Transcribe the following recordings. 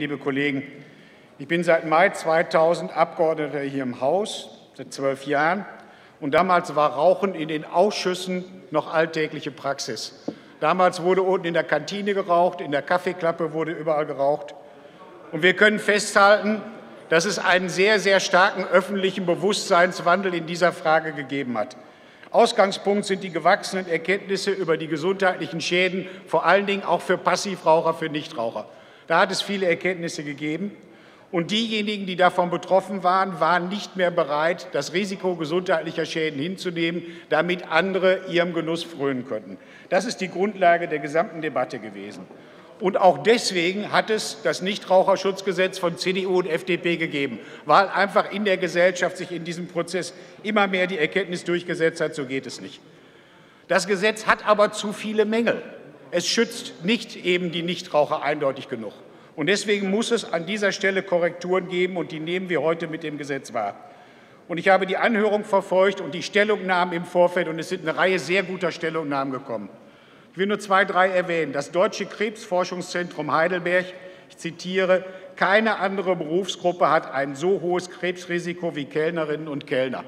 liebe Kollegen, ich bin seit Mai 2000 Abgeordneter hier im Haus, seit zwölf Jahren. Und damals war Rauchen in den Ausschüssen noch alltägliche Praxis. Damals wurde unten in der Kantine geraucht, in der Kaffeeklappe wurde überall geraucht. Und wir können festhalten, dass es einen sehr, sehr starken öffentlichen Bewusstseinswandel in dieser Frage gegeben hat. Ausgangspunkt sind die gewachsenen Erkenntnisse über die gesundheitlichen Schäden, vor allen Dingen auch für Passivraucher, für Nichtraucher. Da hat es viele Erkenntnisse gegeben. Und diejenigen, die davon betroffen waren, waren nicht mehr bereit, das Risiko gesundheitlicher Schäden hinzunehmen, damit andere ihrem Genuss frönen könnten. Das ist die Grundlage der gesamten Debatte gewesen. Und auch deswegen hat es das Nichtraucherschutzgesetz von CDU und FDP gegeben, weil einfach in der Gesellschaft sich in diesem Prozess immer mehr die Erkenntnis durchgesetzt hat, so geht es nicht. Das Gesetz hat aber zu viele Mängel. Es schützt nicht eben die Nichtraucher eindeutig genug. Und deswegen muss es an dieser Stelle Korrekturen geben, und die nehmen wir heute mit dem Gesetz wahr. Und ich habe die Anhörung verfolgt und die Stellungnahmen im Vorfeld, und es sind eine Reihe sehr guter Stellungnahmen gekommen. Ich will nur zwei, drei erwähnen. Das Deutsche Krebsforschungszentrum Heidelberg, ich zitiere, keine andere Berufsgruppe hat ein so hohes Krebsrisiko wie Kellnerinnen und Kellner.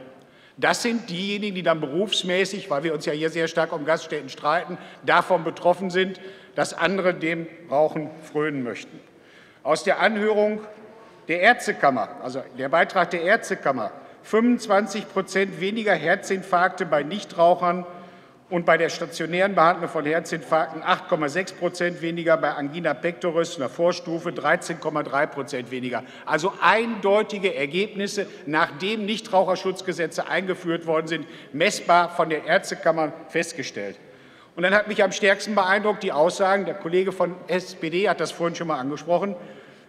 Das sind diejenigen, die dann berufsmäßig, weil wir uns ja hier sehr stark um Gaststätten streiten, davon betroffen sind, dass andere dem Rauchen frönen möchten. Aus der Anhörung der Ärztekammer, also der Beitrag der Ärztekammer, 25 Prozent weniger Herzinfarkte bei Nichtrauchern und bei der stationären Behandlung von Herzinfarkten 8,6 Prozent weniger, bei Angina pectoris, einer Vorstufe 13,3 Prozent weniger. Also eindeutige Ergebnisse, nachdem Nichtraucherschutzgesetze eingeführt worden sind, messbar von der Ärztekammer festgestellt. Und dann hat mich am stärksten beeindruckt die Aussagen, der Kollege von SPD hat das vorhin schon mal angesprochen,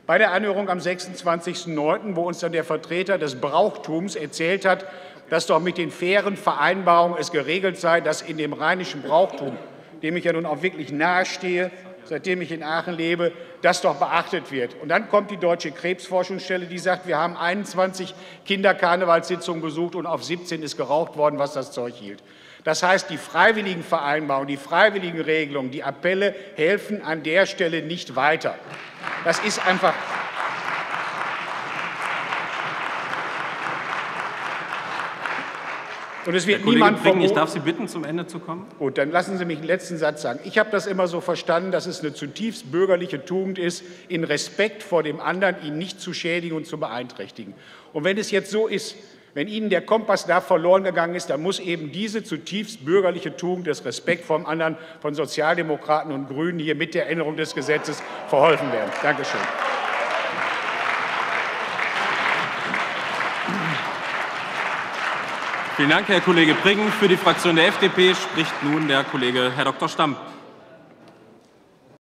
bei der Anhörung am 26.09., wo uns dann der Vertreter des Brauchtums erzählt hat, dass doch mit den fairen Vereinbarungen es geregelt sei, dass in dem rheinischen Brauchtum, dem ich ja nun auch wirklich nahestehe, seitdem ich in Aachen lebe, das doch beachtet wird. Und dann kommt die Deutsche Krebsforschungsstelle, die sagt, wir haben 21 Kinderkarnevalssitzungen besucht und auf 17 ist geraucht worden, was das Zeug hielt. Das heißt, die freiwilligen Vereinbarungen, die freiwilligen Regelungen, die Appelle helfen an der Stelle nicht weiter. Das ist einfach. Und es wird Herr Kollege niemand Bringen, ich darf Sie bitten, zum Ende zu kommen. Gut, dann lassen Sie mich einen letzten Satz sagen. Ich habe das immer so verstanden, dass es eine zutiefst bürgerliche Tugend ist, in Respekt vor dem anderen ihn nicht zu schädigen und zu beeinträchtigen. Und wenn es jetzt so ist, wenn Ihnen der Kompass da verloren gegangen ist, dann muss eben diese zutiefst bürgerliche Tugend des Respekt vor dem anderen von Sozialdemokraten und Grünen hier mit der Änderung des Gesetzes verholfen werden. Dankeschön. Vielen Dank, Herr Kollege Bringen. Für die Fraktion der FDP spricht nun der Kollege Herr Dr. Stamm.